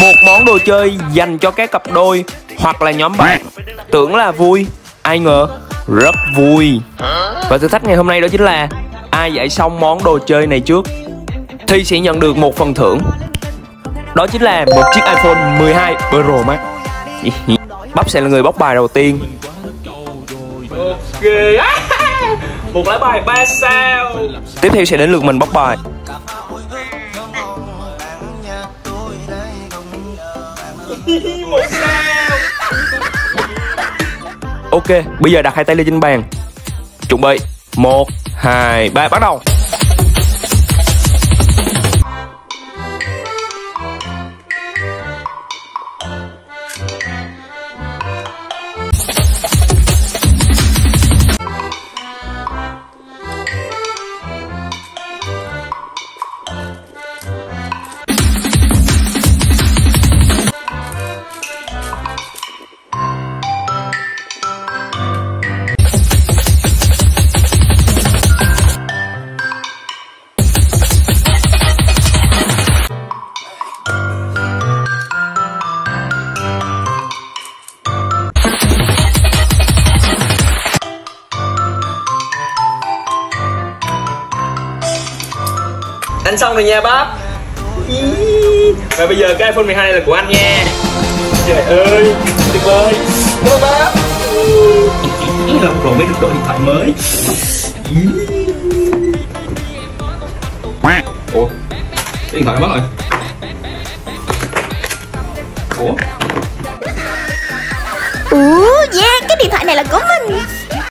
Một món đồ chơi dành cho các cặp đôi hoặc là nhóm bạn. Tưởng là vui, ai ngờ rất vui. Và thử thách ngày hôm nay đó chính là Ai giải xong món đồ chơi này trước Thì sẽ nhận được một phần thưởng. Đó chính là một chiếc iPhone 12 Pro Max. Bắp sẽ là người bóc bài đầu tiên. Ok. Một lá bài 3 sao? Tiếp theo sẽ đến lượt mình bóc bài một sao Ok, bây giờ đặt hai tay lên trên bàn. Chuẩn bị. Một hai ba bắt đầu. Anh xong rồi nha bác. Và bây giờ cái iPhone 12 này là của anh nha. Trời ơi, tuyệt vời. Cảm ơn bác. Lâu rồi mới được đổi điện thoại mới. Ủa, cái điện thoại mất rồi Ủa? Ủa, yeah, cái điện thoại này là của mình